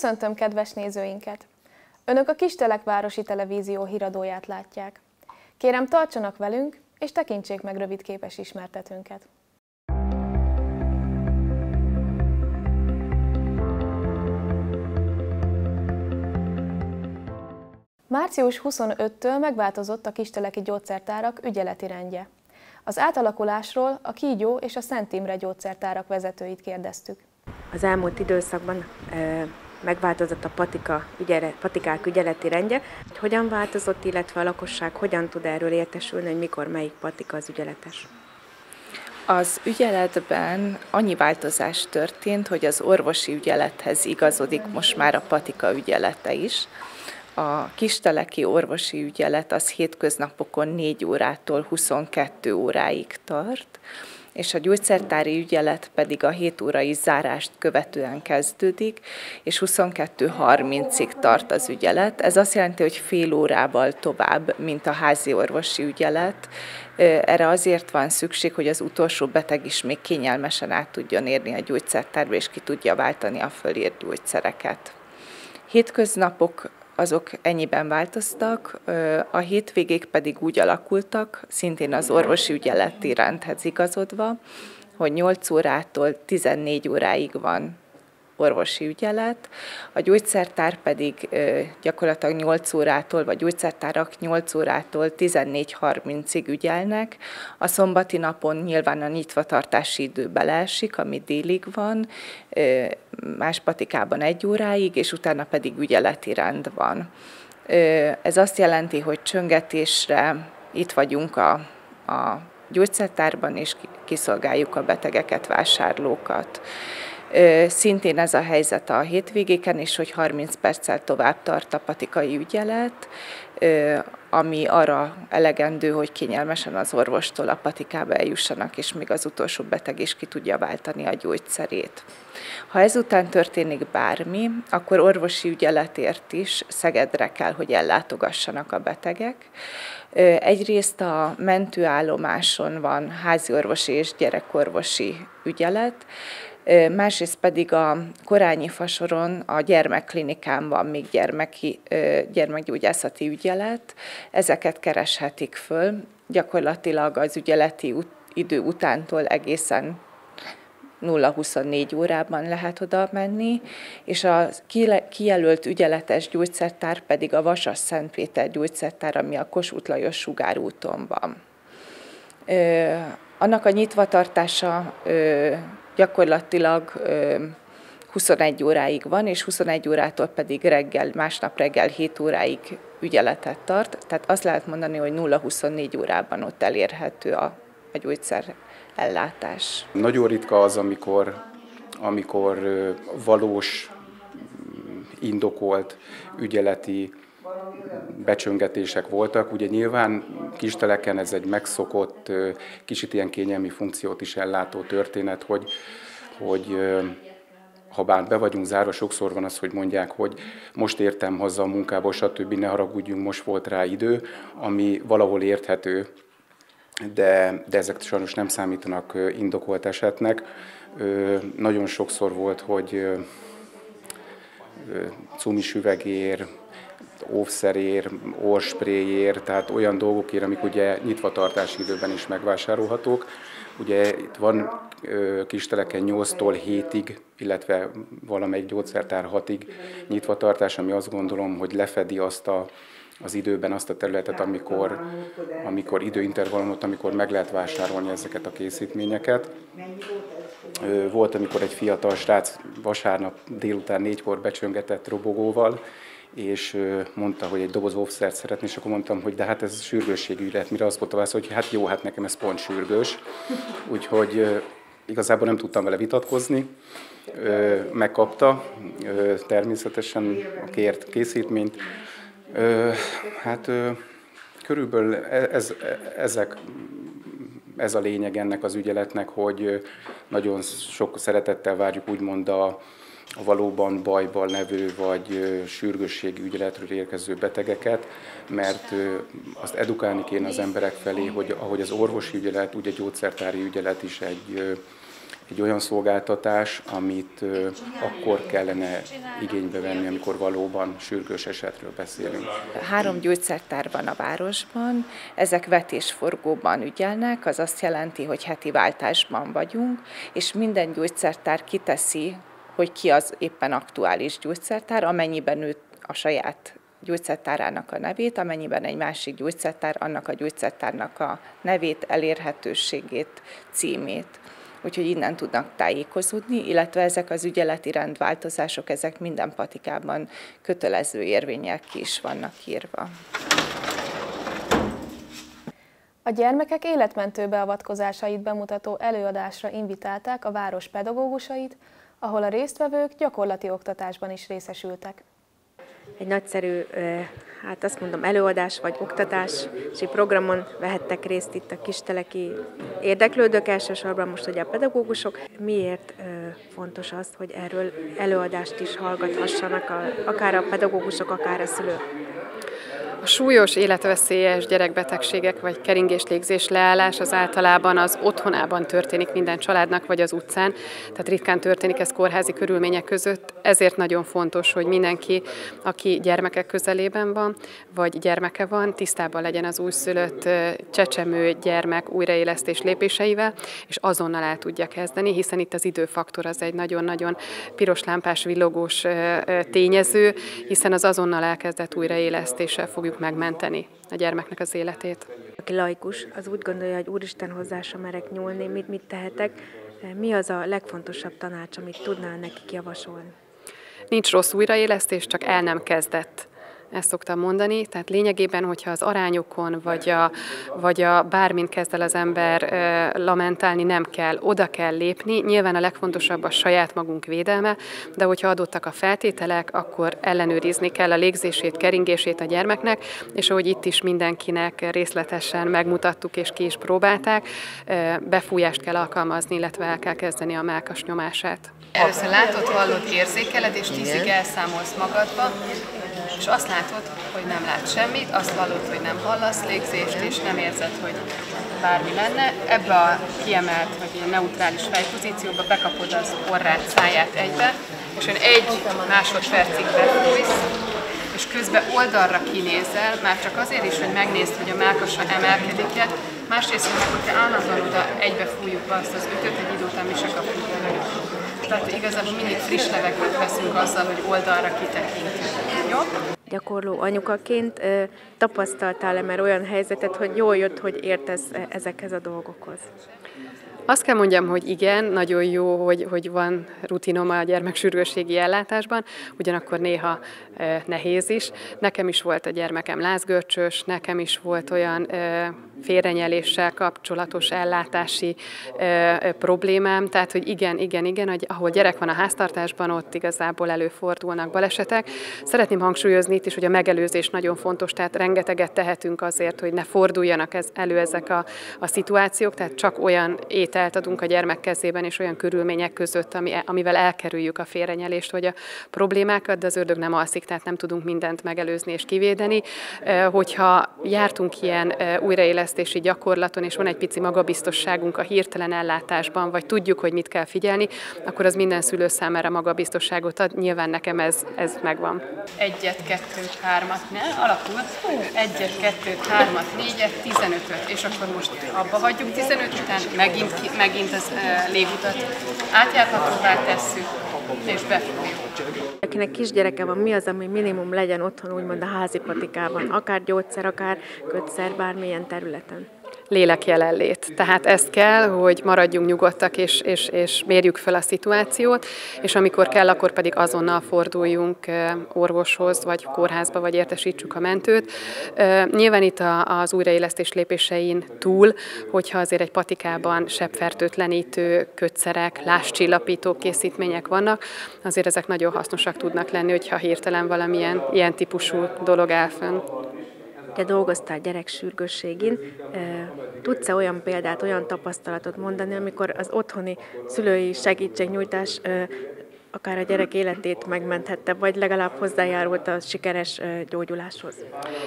Köszöntöm kedves nézőinket! Önök a Kistelek Városi Televízió híradóját látják. Kérem, tartsanak velünk, és tekintsék meg rövid képes ismertetőnket. Március 25-től megváltozott a kisteleki gyógyszertárak ügyeleti rendje. Az átalakulásról a Kígyó és a Szent Imre gyógyszertárak vezetőit kérdeztük. Az elmúlt időszakban megváltozott a patika, ügyele, patikák ügyeleti rendje. Hogyan változott, illetve a lakosság hogyan tud erről értesülni, hogy mikor melyik patika az ügyeletes? Az ügyeletben annyi változás történt, hogy az orvosi ügyelethez igazodik most már a patika ügyelete is. A kisteleki orvosi ügyelet az hétköznapokon 4 órától 22 óráig tart, és a gyógyszertári ügyelet pedig a 7 órai zárást követően kezdődik, és 22.30-ig tart az ügyelet. Ez azt jelenti, hogy fél órával tovább, mint a házi orvosi ügyelet. Erre azért van szükség, hogy az utolsó beteg is még kényelmesen át tudjon érni a gyógyszertárba, és ki tudja váltani a fölírt gyógyszereket. Hétköznapok azok ennyiben változtak, a hétvégék pedig úgy alakultak, szintén az orvosi ügyeleti rendhez igazodva, hogy 8 órától 14 óráig van orvosi ügyelet, a gyógyszertár pedig gyakorlatilag 8 órától, vagy gyógyszertárak 8 órától 14.30-ig ügyelnek. A szombati napon nyilván a nyitvatartási idő beleesik, ami délig van, más patikában egy óráig, és utána pedig ügyeleti rend van. Ez azt jelenti, hogy csöngetésre itt vagyunk a, a gyógyszertárban, és kiszolgáljuk a betegeket, vásárlókat. Szintén ez a helyzet a hétvégéken is, hogy 30 perccel tovább tart a patikai ügyelet, ami arra elegendő, hogy kényelmesen az orvostól a patikába eljussanak, és még az utolsó beteg is ki tudja váltani a gyógyszerét. Ha ezután történik bármi, akkor orvosi ügyeletért is Szegedre kell, hogy ellátogassanak a betegek. Egyrészt a mentőállomáson van háziorvosi és gyerekorvosi ügyelet, másrészt pedig a Korányi Fasoron a gyermekklinikán van még gyermeki, gyermekgyógyászati ügyelet, ezeket kereshetik föl, gyakorlatilag az ügyeleti idő utántól egészen 0-24 órában lehet oda menni, és a kijelölt ügyeletes gyógyszertár pedig a Vasas Szentpéter gyógyszertár, ami a Kossuth Lajos sugárúton van. Annak a nyitvatartása gyakorlatilag 21 óráig van, és 21 órától pedig reggel, másnap reggel 7 óráig ügyeletet tart, tehát azt lehet mondani, hogy 0-24 órában ott elérhető a, a gyógyszer ellátás. Nagyon ritka az, amikor, amikor valós, indokolt ügyeleti becsöngetések voltak. Ugye nyilván kisteleken ez egy megszokott, kicsit ilyen kényelmi funkciót is ellátó történet, hogy, hogy ha bár be vagyunk zárva, sokszor van az, hogy mondják, hogy most értem haza a munkából, stb. ne haragudjunk, most volt rá idő, ami valahol érthető, de, de ezek sajnos nem számítanak indokolt esetnek. Nagyon sokszor volt, hogy cumis üvegér, óvszerér, orspréjér, tehát olyan dolgokért, amik ugye nyitvatartási időben is megvásárolhatók. Ugye itt van kisteleken 8-tól 7-ig, illetve valamelyik gyógyszertár 6-ig nyitvatartás, ami azt gondolom, hogy lefedi azt a, az időben azt a területet, amikor, amikor időintervallumot, amikor meg lehet vásárolni ezeket a készítményeket. Volt, amikor egy fiatal srác vasárnap délután négykor becsöngetett robogóval, és mondta, hogy egy doboz offszert szeretné, és akkor mondtam, hogy de hát ez sürgősségű lehet, mire azt volt a hogy hát jó, hát nekem ez pont sürgős. Úgyhogy igazából nem tudtam vele vitatkozni, megkapta természetesen a kért készítményt. Hát körülbelül e, ez, e, ezek, ez a lényeg ennek az ügyeletnek, hogy nagyon sok szeretettel várjuk úgymond a valóban bajban levő vagy sürgősségi ügyeletről érkező betegeket, mert azt edukálni kéne az emberek felé, hogy ahogy az orvosi ügyelet, úgy a gyógyszertári ügyelet is egy, egy olyan szolgáltatás, amit akkor kellene igénybe venni, amikor valóban sürgős esetről beszélünk. Három gyógyszertár van a városban, ezek vetésforgóban ügyelnek, az azt jelenti, hogy heti váltásban vagyunk, és minden gyógyszertár kiteszi, hogy ki az éppen aktuális gyógyszertár, amennyiben ő a saját gyógyszertárának a nevét, amennyiben egy másik gyógyszertár annak a gyógyszertárnak a nevét, elérhetőségét, címét. Úgyhogy innen tudnak tájékozódni, illetve ezek az ügyeleti rendváltozások, ezek minden patikában kötelező érvények ki is vannak írva. A gyermekek életmentő beavatkozásait bemutató előadásra invitálták a város pedagógusait, ahol a résztvevők gyakorlati oktatásban is részesültek egy nagyszerű, hát azt mondom, előadás vagy oktatási programon vehettek részt itt a kisteleki érdeklődők, elsősorban most ugye a pedagógusok. Miért fontos az, hogy erről előadást is hallgathassanak akár a pedagógusok, akár a szülők? A súlyos életveszélyes gyerekbetegségek vagy keringés-légzés leállás az általában az otthonában történik minden családnak, vagy az utcán, tehát ritkán történik ez kórházi körülmények között. Ezért nagyon fontos, hogy mindenki, aki gyermekek közelében van, vagy gyermeke van, tisztában legyen az újszülött csecsemő gyermek újraélesztés lépéseivel, és azonnal el tudja kezdeni, hiszen itt az időfaktor az egy nagyon-nagyon piros lámpás, villogós tényező, hiszen az azonnal elkezdett újraélesztéssel fogjuk fogjuk megmenteni a gyermeknek az életét. Aki laikus, az úgy gondolja, hogy Úristen hozzása merek nyúlni, mit, mit tehetek. Mi az a legfontosabb tanács, amit tudnál nekik javasolni? Nincs rossz újraélesztés, csak el nem kezdett ezt szoktam mondani, tehát lényegében, hogyha az arányokon, vagy a, vagy a bármin kezd el az ember e, lamentálni, nem kell, oda kell lépni. Nyilván a legfontosabb a saját magunk védelme, de hogyha adottak a feltételek, akkor ellenőrizni kell a légzését, keringését a gyermeknek, és ahogy itt is mindenkinek részletesen megmutattuk és ki is próbálták, e, befújást kell alkalmazni, illetve el kell kezdeni a melkas nyomását. Először látod, hallod, érzékeled, és tízig elszámolsz magadba, és azt látod, hogy nem lát semmit, azt hallod, hogy nem hallasz légzést, és nem érzed, hogy bármi lenne. Ebbe a kiemelt, vagy ilyen neutrális fejpozícióba bekapod az orrát, száját egybe, és ön egy másodpercig befújsz, és közben oldalra kinézel, már csak azért is, hogy megnézd, hogy a melkasa emelkedik-e, másrészt, hogy te állandóan oda egybe fújjuk azt az ütöt, egy idő után mi se kapjuk Tehát igazából mindig friss levegőt veszünk azzal, hogy oldalra kitekintünk. Jó? Gyakorló anyukaként tapasztaltál-e már olyan helyzetet, hogy jól jött, hogy értesz e, ezekhez a dolgokhoz? Azt kell mondjam, hogy igen, nagyon jó, hogy, hogy van rutinom a gyermeksürgősségi ellátásban, ugyanakkor néha e, nehéz is. Nekem is volt a gyermekem lázgörcsös, nekem is volt olyan e, félrenyeléssel kapcsolatos ellátási e, problémám, tehát hogy igen, igen, igen, hogy ahol gyerek van a háztartásban, ott igazából előfordulnak balesetek. Szeretném hangsúlyozni itt is, hogy a megelőzés nagyon fontos, tehát rengeteget tehetünk azért, hogy ne forduljanak ez, elő ezek a, a szituációk, tehát csak olyan étel hitelt adunk a gyermek kezében, és olyan körülmények között, ami, amivel elkerüljük a félrenyelést vagy a problémákat, de az ördög nem alszik, tehát nem tudunk mindent megelőzni és kivédeni. Hogyha jártunk ilyen újraélesztési gyakorlaton, és van egy pici magabiztosságunk a hirtelen ellátásban, vagy tudjuk, hogy mit kell figyelni, akkor az minden szülő számára magabiztosságot ad. Nyilván nekem ez, ez megvan. Egyet, kettőt, hármat, ne? Alakul. Egyet, kettőt, hármat, négyet, tizenötöt, és akkor most abba hagyjuk 15 után, megint megint az légutat átjárhatóvá tesszük, és befújjuk. Akinek kisgyereke van, mi az, ami minimum legyen otthon, úgymond a házi patikában, akár gyógyszer, akár kötszer, bármilyen területen? Lélek jelenlét. Tehát ezt kell, hogy maradjunk nyugodtak és, és, és mérjük fel a szituációt, és amikor kell, akkor pedig azonnal forduljunk orvoshoz, vagy kórházba, vagy értesítsük a mentőt. Nyilván itt az újraélesztés lépésein túl, hogyha azért egy patikában sebfertőtlenítő kötszerek, láscsillapító készítmények vannak, azért ezek nagyon hasznosak tudnak lenni, hogyha hirtelen valamilyen ilyen típusú dolog áll fönn. Te dolgoztál gyereksürgősségén, tudsz-e olyan példát, olyan tapasztalatot mondani, amikor az otthoni szülői segítségnyújtás akár a gyerek életét megmenthette, vagy legalább hozzájárult a sikeres gyógyuláshoz?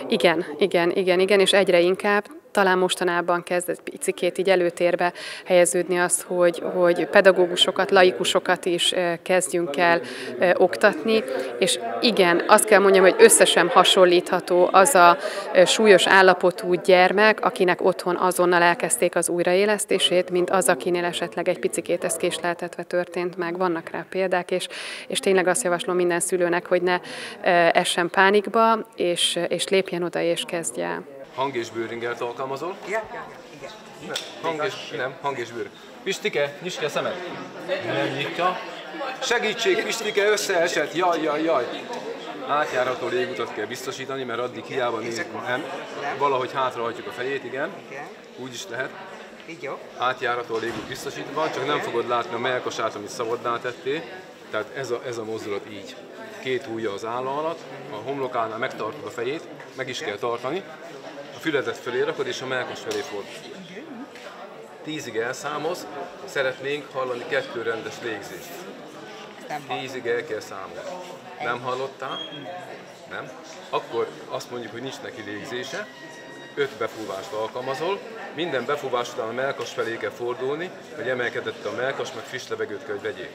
Igen, igen, igen, igen, és egyre inkább talán mostanában kezd egy picikét így előtérbe helyeződni az, hogy, hogy pedagógusokat, laikusokat is kezdjünk el oktatni, és igen, azt kell mondjam, hogy összesen hasonlítható az a súlyos állapotú gyermek, akinek otthon azonnal elkezdték az újraélesztését, mint az, akinél esetleg egy picikét ez késleltetve történt meg. Vannak rá példák, és, és tényleg azt javaslom minden szülőnek, hogy ne essen pánikba, és, és lépjen oda és kezdje el. Hang és bőringert alkalmazol? Ja, ja, igen. Ne, hang és, nem, hang és bőr. Pistike, nyisd ki a szemed. Nem nyitja. Segítség, Pistike, összeesett. Jaj, jaj, jaj. Átjárható légutat kell biztosítani, mert addig hiába nézzük, nem. Valahogy hátrahajtjuk a fejét, igen. Úgy is lehet. Így jó. Átjárató légut biztosítva, csak nem fogod látni a melkasát, amit szabadná tettél. Tehát ez a, ez a mozdulat így. Két ujja az álla alatt, a homlokánál megtartod a fejét, meg is kell tartani, füledet felé rakod, és a melkas felé fordul. Tízig elszámolsz, szeretnénk hallani kettő rendes légzést. Tízig el kell számolni. Nem hallottál? Nem? Akkor azt mondjuk, hogy nincs neki légzése, öt befúvást alkalmazol, minden befúvás után a melkas felé kell fordulni, hogy emelkedett a melkas, meg friss levegőt kell, hogy vegyél.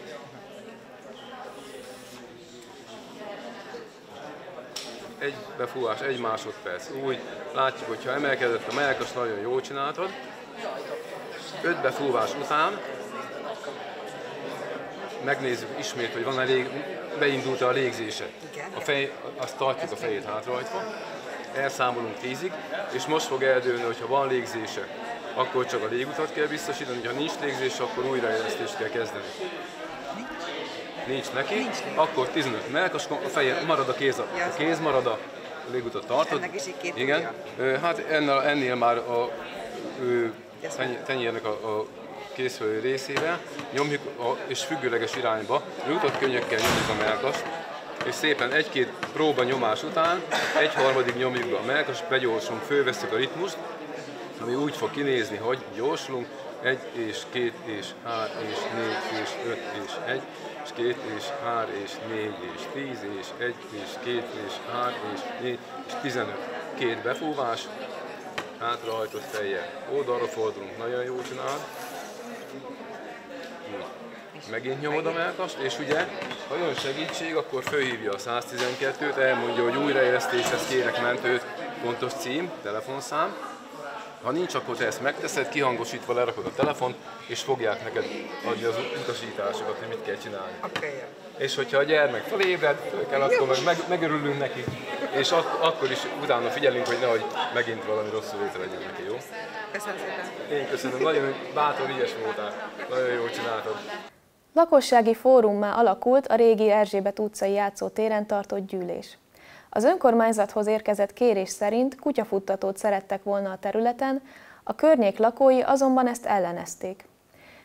Egy befúvás, egy másodperc. Úgy látjuk, hogy ha emelkedett a melkas, nagyon jól csináltad. Öt befúvás után megnézzük ismét, hogy van elég, beindult a légzése. A fej, azt tartjuk a fejét hátrahajtva, elszámolunk tízig, és most fog eldőlni, hogy ha van légzése, akkor csak a légutat kell biztosítani, ha nincs légzés, akkor újraélesztést kell kezdeni. Nincs neki, nincs akkor 15 melkas, a feje marad a kéz, a, a kéz marad. a légutat tartod. Ennek is két Igen, hát ennél, ennél már a tenyérnek a, a készülő részével nyomjuk a, és függőleges irányba, jutott könnyekkel nyomjuk a melkast, és szépen egy-két próba nyomás után egy harmadig nyomjuk be a melkast, begyorsulunk, fölveszünk a ritmust, ami úgy fog kinézni, hogy gyorsulunk, egy és két és hár és négy és öt és egy, és két és hár és négy és tíz és egy és két és hár és négy és tizenöt. Két befúvás, hátrahajtott fejjel. Oldalra fordulunk, nagyon jó csinálod. Megint nyomod a melkast, és ugye, ha jön segítség, akkor fölhívja a 112-t, elmondja, hogy újraélesztéshez kérek mentőt, pontos cím, telefonszám, ha nincs, akkor te ezt megteszed, kihangosítva lerakod a telefont, és fogják neked adni az utasításokat, hogy mit kell csinálni. Okay. És hogyha a gyermek felébred, kell, akkor meg, meg, megörülünk neki, és ak- akkor is utána figyelünk, hogy nehogy megint valami rosszul létre legyen neki, jó? Köszönöm szépen. Én köszönöm, nagyon bátor, ügyes voltál, nagyon jól csináltad. Lakossági fórummá alakult a régi Erzsébet utcai játszótéren tartott gyűlés. Az önkormányzathoz érkezett kérés szerint kutyafuttatót szerettek volna a területen, a környék lakói azonban ezt ellenezték.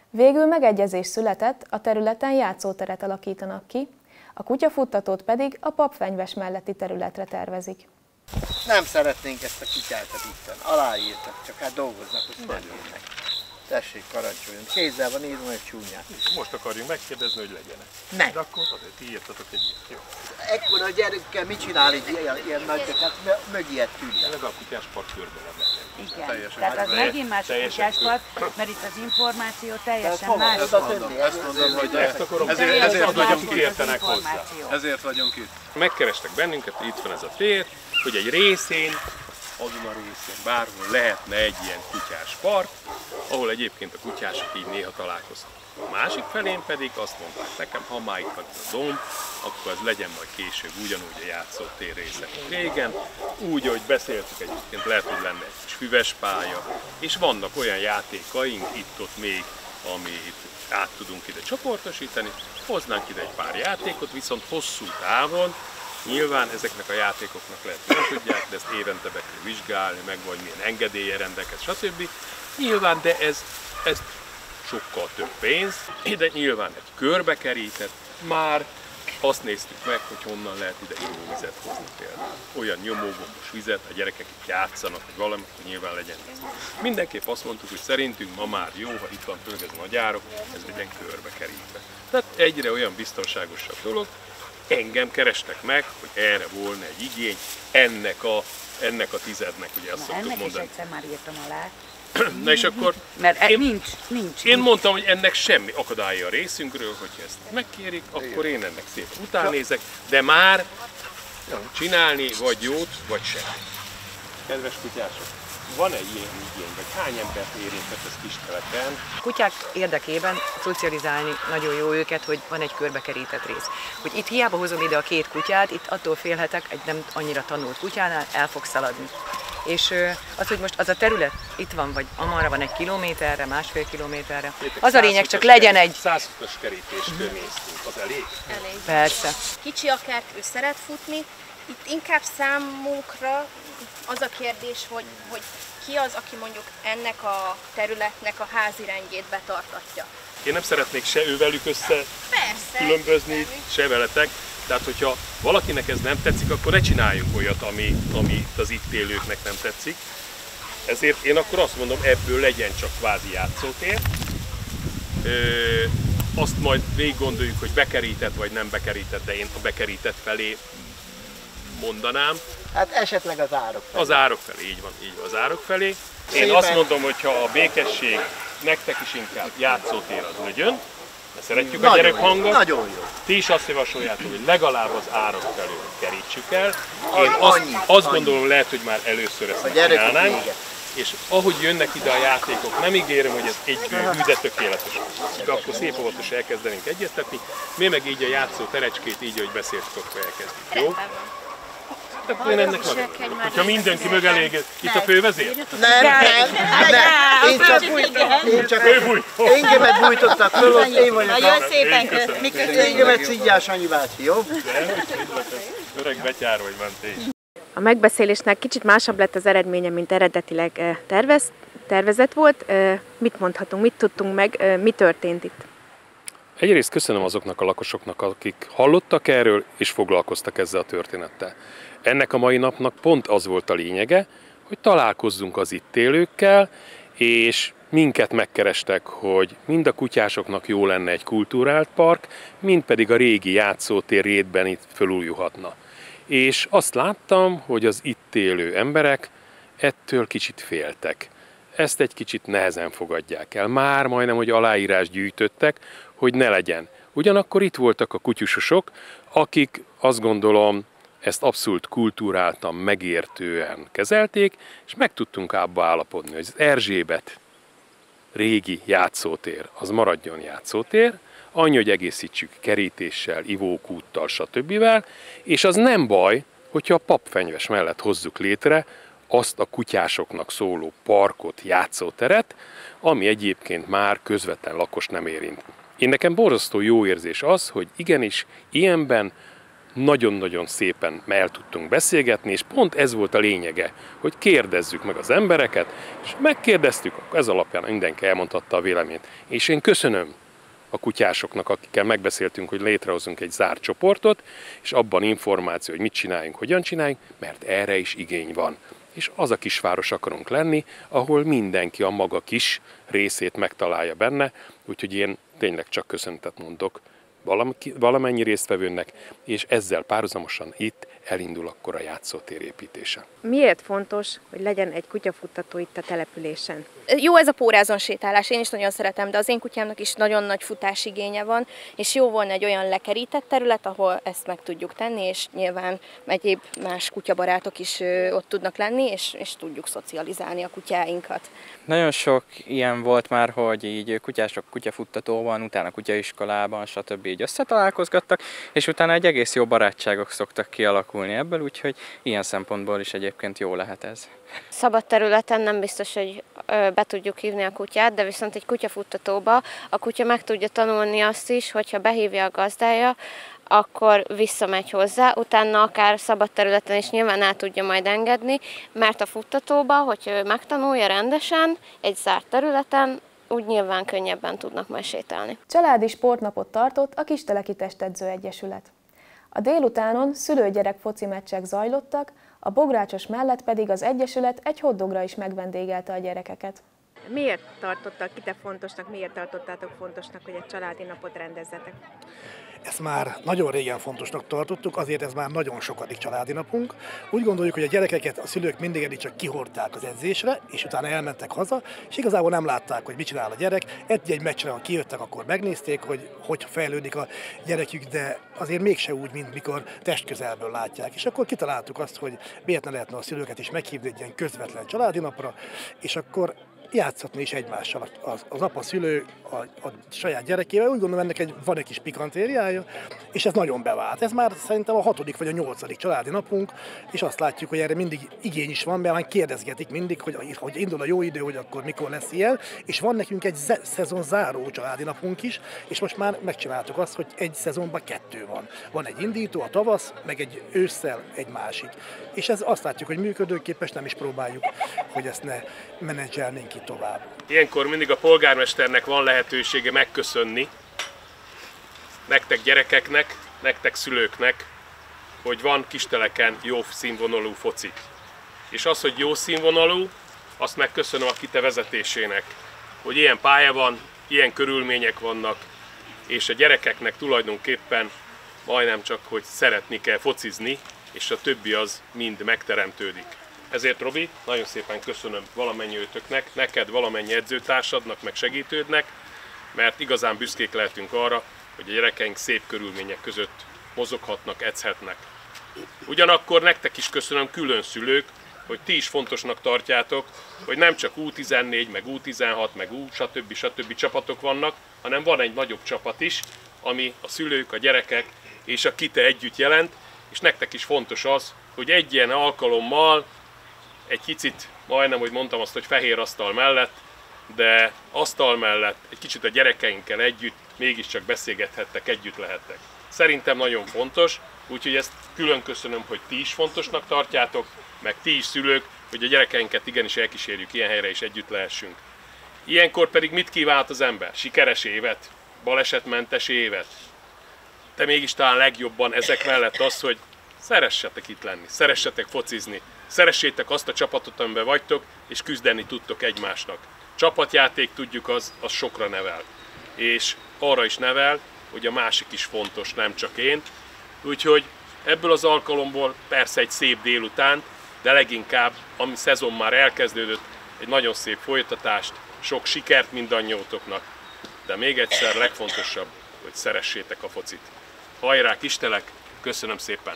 Végül megegyezés született, a területen játszóteret alakítanak ki, a kutyafuttatót pedig a papfenyves melletti területre tervezik. Nem szeretnénk ezt a kutyát itt. Aláírtak, csak hát dolgoznak, hogy felülnek. Tessék, parancsoljon. Kézzel van írva, hogy csúnyát. Most akarjuk megkérdezni, hogy legyenek. Ne. De akkor azért ti írtatok egy ilyet. Jó. Ekkora gyerekkel mit csinál egy ilyen, ilyen nagyot? Hát mög ilyet tűnne. Legalább kutyáspart körbe lenne. Igen, Teljesen tehát az megint más a kutyáspart, mert itt az információ teljesen más. Ez a volt. többi, ezt mondom, hogy Ezt akarom, ezért, ezért vagyunk értenek hozzá. információ. Ezért vagyunk itt. Megkerestek bennünket, itt van ez a tér, hogy egy részén, a részén, bárhol lehetne egy ilyen kutyás park, ahol egyébként a kutyások így néha találkoznak. A másik felén pedig azt mondták nekem, ha már itt van ez a domb, akkor ez legyen majd később ugyanúgy a játszótér része, régen. Úgy, ahogy beszéltük egyébként, lehet, hogy lenne egy kis füves pálya, és vannak olyan játékaink itt-ott még, amit át tudunk ide csoportosítani, hoznánk ide egy pár játékot, viszont hosszú távon Nyilván ezeknek a játékoknak lehet, nem tudják, de ezt évente be kell vizsgálni, meg vagy milyen engedélye rendelkez, stb. Nyilván, de ez, ez sokkal több pénz, de nyilván egy körbekerített, már azt néztük meg, hogy honnan lehet ide ivóvizet hozni például. Olyan nyomógombos vizet, a gyerekek itt játszanak, vagy valami, akkor nyilván legyen ez. Mindenképp azt mondtuk, hogy szerintünk ma már jó, ha itt van főleg ez a nagyárok, ez legyen körbekerítve. Tehát egyre olyan biztonságosabb dolog, engem kerestek meg, hogy erre volna egy igény, ennek a ennek a tizednek, ugye azt Na, szoktuk ennek is mondani. egyszer már írtam alá. Na és akkor Mert e- én, nincs, nincs. én mondtam, hogy ennek semmi akadálya a részünkről, hogyha ezt megkérik, akkor én ennek szépen utánnézek, de már csinálni vagy jót, vagy sem. Kedves kutyások, van-e ilyen igény, vagy hány embert érintett ez Kiskeleten? kutyák érdekében szocializálni nagyon jó őket, hogy van egy körbekerített rész. Hogy itt hiába hozom ide a két kutyát, itt attól félhetek, egy nem annyira tanult kutyánál el fog szaladni. És az, hogy most az a terület itt van, vagy amarra van egy kilométerre, másfél kilométerre, az a lényeg, csak legyen egy... 120-as kerítést néztünk, az elég? Elég. Persze. Kicsi a kert, ő szeret futni. Itt inkább számunkra az a kérdés, hogy, hogy ki az, aki mondjuk ennek a területnek a házi rendjét betartatja. Én nem szeretnék se ővelük össze Persze. különbözni, se veletek. Tehát, hogyha valakinek ez nem tetszik, akkor ne csináljunk olyat, ami, ami az itt élőknek nem tetszik. Ezért én akkor azt mondom, ebből legyen csak kvázi játszótér. Ö, azt majd végig gondoljuk, hogy bekerített vagy nem bekerített, de én a bekerített felé mondanám. Hát esetleg az árok. Az árok felé, így van, így van, az árok felé. Én Szépen. azt mondom, hogy ha a békesség nektek is inkább játszótér az legyen, mert szeretjük a Nagyon gyerek jó, hangot. nagyon jó. Ti is azt javasoljátok, hogy legalább az árok felől kerítsük el. Én Az azt, annyi, azt annyi. gondolom, lehet, hogy már először ezt A megcsinálnánk. És ahogy jönnek ide a játékok, nem ígérem, hogy ez egyből hű, de tökéletes. De akkor szép óvatos elkezdenénk egyeztetni. Mi meg így a játszó terecskét, így, ahogy beszéltük, akkor elkezdjük. Jó? Akkor én ennek örülök. Hogyha mindenki mög elég, itt a fővezér? Nem, nem, nem. Én csak, én csak engemet bújtottak föl, ott én vagyok Nagyon a... szépen köszönöm. Engemet Szidjás Anyi bácsi, jó? Öreg betyár vagy is. A megbeszélésnek kicsit másabb lett az eredménye, mint eredetileg eh, tervez, tervezett volt. Eh, Mit mondhatunk, mit tudtunk meg, eh, mi történt itt? Egyrészt köszönöm azoknak a lakosoknak, akik hallottak erről és foglalkoztak ezzel a történettel. Ennek a mai napnak pont az volt a lényege, hogy találkozzunk az itt élőkkel, és minket megkerestek, hogy mind a kutyásoknak jó lenne egy kulturált park, mind pedig a régi játszótér rétben itt fölújulhatna. És azt láttam, hogy az itt élő emberek ettől kicsit féltek. Ezt egy kicsit nehezen fogadják el. Már majdnem, hogy aláírás gyűjtöttek, hogy ne legyen. Ugyanakkor itt voltak a kutyusosok, akik azt gondolom ezt abszolút kultúráltan, megértően kezelték, és meg tudtunk abba állapodni, hogy az Erzsébet régi játszótér, az maradjon játszótér, annyi, hogy egészítsük kerítéssel, ivókúttal, stb. És az nem baj, hogyha a papfenyves mellett hozzuk létre azt a kutyásoknak szóló parkot, játszóteret, ami egyébként már közvetlen lakos nem érint. Én nekem borzasztó jó érzés az, hogy igenis ilyenben nagyon-nagyon szépen el tudtunk beszélgetni, és pont ez volt a lényege, hogy kérdezzük meg az embereket, és megkérdeztük, ez alapján mindenki elmondhatta a véleményt. És én köszönöm a kutyásoknak, akikkel megbeszéltünk, hogy létrehozunk egy zárt csoportot, és abban információ, hogy mit csináljunk, hogyan csináljunk, mert erre is igény van. És az a kisváros akarunk lenni, ahol mindenki a maga kis részét megtalálja benne, úgyhogy én tényleg csak köszöntet mondok valamennyi résztvevőnek, és ezzel párhuzamosan itt elindul akkor a játszótér építése. Miért fontos, hogy legyen egy kutyafuttató itt a településen? Jó ez a pórázon sétálás, én is nagyon szeretem, de az én kutyámnak is nagyon nagy futásigénye van, és jó volna egy olyan lekerített terület, ahol ezt meg tudjuk tenni, és nyilván egyéb más kutyabarátok is ott tudnak lenni, és, és tudjuk szocializálni a kutyáinkat. Nagyon sok ilyen volt már, hogy így kutyások kutyafuttatóban, utána kutyaiskolában, stb. így összetalálkozgattak, és utána egy egész jó barátságok szoktak kialakulni ebből, úgyhogy ilyen szempontból is egyébként jó lehet ez. Szabad területen nem biztos, hogy be tudjuk hívni a kutyát, de viszont egy kutyafuttatóba a kutya meg tudja tanulni azt is, hogyha behívja a gazdája, akkor visszamegy hozzá, utána akár szabad területen is nyilván el tudja majd engedni, mert a futtatóba, hogy ő megtanulja rendesen, egy zárt területen, úgy nyilván könnyebben tudnak majd sétálni. Családi sportnapot tartott a Kisteleki Testedző Egyesület. A délutánon szülő-gyerek foci meccsek zajlottak, a bográcsos mellett pedig az Egyesület egy hoddogra is megvendégelte a gyerekeket. Miért tartottak, kite fontosnak, miért tartottátok fontosnak, hogy egy családi napot rendezzetek? Ezt már nagyon régen fontosnak tartottuk, azért ez már nagyon sokadik családi napunk. Úgy gondoljuk, hogy a gyerekeket a szülők mindig eddig csak kihordták az edzésre, és utána elmentek haza, és igazából nem látták, hogy mit csinál a gyerek. Egy-egy meccsre, ha kijöttek, akkor megnézték, hogy hogy fejlődik a gyerekük, de azért mégse úgy, mint mikor testközelből látják. És akkor kitaláltuk azt, hogy miért ne lehetne a szülőket is meghívni egy ilyen közvetlen családi napra, és akkor játszhatni is egymással az, az apa szülő a, a saját gyerekével. Úgy gondolom, ennek egy, van egy kis pikantériája, és ez nagyon bevált. Ez már szerintem a hatodik vagy a nyolcadik családi napunk, és azt látjuk, hogy erre mindig igény is van, mert már kérdezgetik mindig, hogy, hogy indul a jó idő, hogy akkor mikor lesz ilyen, és van nekünk egy ze- szezon záró családi napunk is, és most már megcsináltuk azt, hogy egy szezonban kettő van. Van egy indító, a tavasz, meg egy ősszel egy másik. És ez azt látjuk, hogy működőképes, nem is próbáljuk, hogy ezt ne menedzselnénk ki tovább. Ilyenkor mindig a polgármesternek van lehetősége megköszönni nektek gyerekeknek, nektek szülőknek, hogy van kisteleken jó színvonalú foci. És az, hogy jó színvonalú, azt megköszönöm a kite vezetésének, hogy ilyen pálya van, ilyen körülmények vannak, és a gyerekeknek tulajdonképpen majdnem csak, hogy szeretni kell focizni, és a többi az mind megteremtődik. Ezért Robi, nagyon szépen köszönöm valamennyi őtöknek, neked, valamennyi edzőtársadnak, meg segítődnek, mert igazán büszkék lehetünk arra, hogy a gyerekeink szép körülmények között mozoghatnak, edzhetnek. Ugyanakkor nektek is köszönöm külön szülők, hogy ti is fontosnak tartjátok, hogy nem csak U14, meg U16, meg U, stb. stb. csapatok vannak, hanem van egy nagyobb csapat is, ami a szülők, a gyerekek és a kite együtt jelent, és nektek is fontos az, hogy egy ilyen alkalommal egy kicsit, majdnem, hogy mondtam azt, hogy fehér asztal mellett, de asztal mellett egy kicsit a gyerekeinkkel együtt mégiscsak beszélgethettek, együtt lehettek. Szerintem nagyon fontos, úgyhogy ezt külön köszönöm, hogy ti is fontosnak tartjátok, meg ti is szülők, hogy a gyerekeinket igenis elkísérjük ilyen helyre és együtt lehessünk. Ilyenkor pedig mit kívánt az ember? Sikeres évet? Balesetmentes évet? De mégis talán legjobban ezek mellett az, hogy szeressetek itt lenni, szeressetek focizni, Szeressétek azt a csapatot, amiben vagytok, és küzdeni tudtok egymásnak. Csapatjáték, tudjuk, az, az sokra nevel. És arra is nevel, hogy a másik is fontos, nem csak én. Úgyhogy ebből az alkalomból persze egy szép délután, de leginkább, ami szezon már elkezdődött, egy nagyon szép folytatást, sok sikert mindannyiótoknak, de még egyszer legfontosabb, hogy szeressétek a focit. Hajrá kistelek, köszönöm szépen!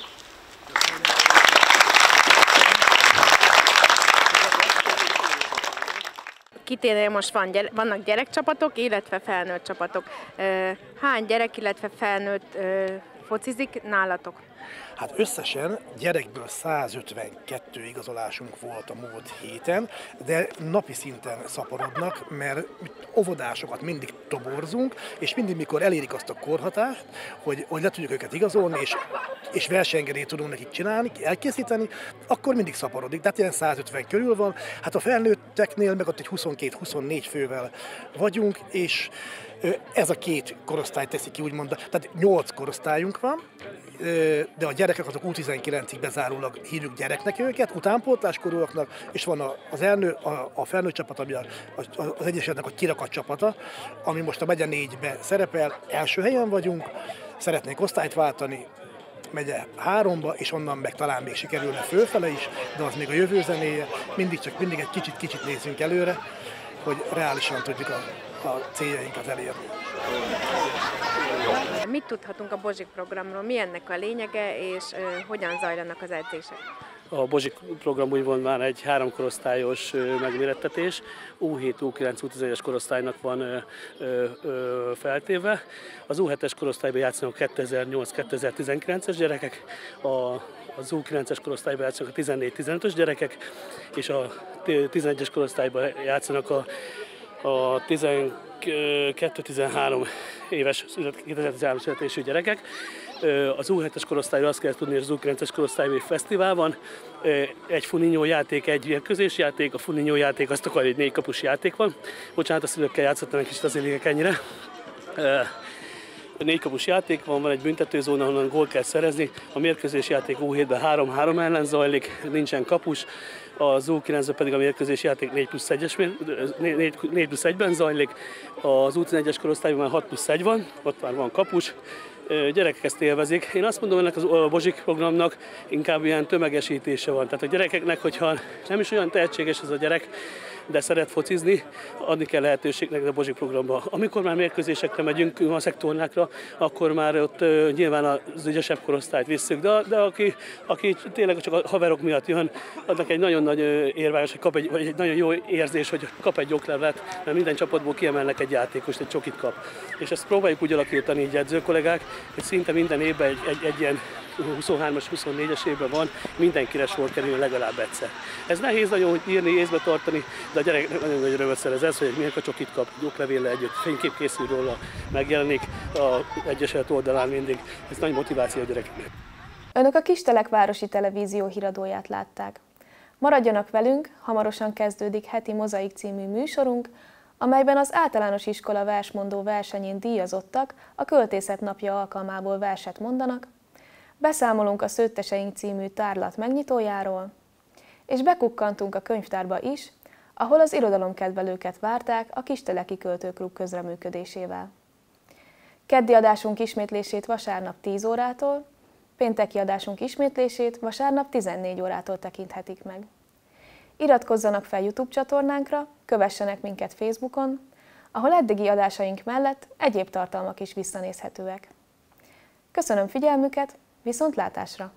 Kitérő most van, gyere, vannak gyerekcsapatok, illetve felnőtt csapatok. Hány gyerek, illetve felnőtt focizik nálatok? Hát összesen gyerekből 152 igazolásunk volt a múlt héten, de napi szinten szaporodnak, mert óvodásokat mindig toborzunk, és mindig, mikor elérik azt a korhatást, hogy, hogy le tudjuk őket igazolni, és, és versenyengedélyt tudunk nekik csinálni, elkészíteni, akkor mindig szaporodik. Tehát ilyen 150 körül van. Hát a felnőtteknél meg ott egy 22-24 fővel vagyunk, és ez a két korosztály teszi ki, úgymond, tehát 8 korosztályunk van, de a gyerekek azok U19-ig bezárólag hívjuk gyereknek őket, utánpótláskorúaknak, és van az elnő, a, a felnőtt csapat, ami a, az Egyesetnek a kirakat csapata, ami most a megye négybe szerepel, első helyen vagyunk, szeretnénk osztályt váltani, megye háromba, és onnan meg talán még sikerülne fölfele is, de az még a jövő zenéje, mindig csak mindig egy kicsit-kicsit nézzünk előre, hogy reálisan tudjuk a, a céljainkat elérni. Mit tudhatunk a Bozsik programról, mi ennek a lényege, és hogyan zajlanak az edzések? A Bozsik program úgy van már egy három korosztályos megmérettetés, U7, U9, U11-es korosztálynak van feltéve. Az U7-es korosztályban játszanak 2008-2019-es gyerekek, a, az U9-es korosztályban játszanak a 14-15-ös gyerekek, és a 11-es korosztályban játszanak a, a 12-13 éves 2013 születésű gyerekek. Az U7-es korosztályra azt kell tudni, hogy az U9-es korosztályban egy fesztivál van. Egy Funinyó játék, egy érközés játék, a Funinyó játék azt akar, hogy négy kapus játék van. Bocsánat, a szülőkkel játszottam egy kicsit az légek ennyire. Négy kapus játék van, van egy büntetőzóna, ahonnan gól kell szerezni. A mérkőzés játék U7-ben 3-3 ellen zajlik, nincsen kapus. Az U9 pedig a mérkőzés játék 4 plusz 1-es, 4, 4 plusz 1-ben zajlik, az U11-es korosztályban már 6 plusz 1 van, ott már van kapus, gyerekek ezt élvezik. Én azt mondom, ennek a Bozsik programnak inkább ilyen tömegesítése van. Tehát a gyerekeknek, hogyha nem is olyan tehetséges ez a gyerek, de szeret focizni, adni kell lehetőségnek a Bozsik programba. Amikor már mérkőzésekre megyünk a szektornákra, akkor már ott nyilván az ügyesebb korosztályt visszük, de, de aki, aki tényleg csak a haverok miatt jön, annak egy nagyon nagy érvágás, hogy kap egy, vagy egy nagyon jó érzés, hogy kap egy oklevet, mert minden csapatból kiemelnek egy játékost, egy csokit kap. És ezt próbáljuk úgy alakítani így edzőkollégák, hogy szinte minden évben egy, egy, egy ilyen 23-as, 24-es évben van, mindenkire sor kerül legalább egyszer. Ez nehéz nagyon írni, észbe tartani, de a gyereknek nagyon nagy örömet ez, hogy milyen kacsokit kap, oklevélle együtt, fénykép készül róla, megjelenik a Egyeset oldalán mindig. Ez nagy motiváció a gyerekeknek. Önök a Kistelek Városi Televízió híradóját látták. Maradjanak velünk, hamarosan kezdődik heti Mozaik című műsorunk, amelyben az általános iskola versmondó versenyén díjazottak a Költészet napja alkalmából verset mondanak, beszámolunk a Szőtteseink című tárlat megnyitójáról, és bekukkantunk a könyvtárba is, ahol az irodalomkedvelőket várták a Kisteleki Költőklub közreműködésével. Keddi adásunk ismétlését vasárnap 10 órától, pénteki adásunk ismétlését vasárnap 14 órától tekinthetik meg. Iratkozzanak fel YouTube csatornánkra, kövessenek minket Facebookon, ahol eddigi adásaink mellett egyéb tartalmak is visszanézhetőek. Köszönöm figyelmüket, viszontlátásra!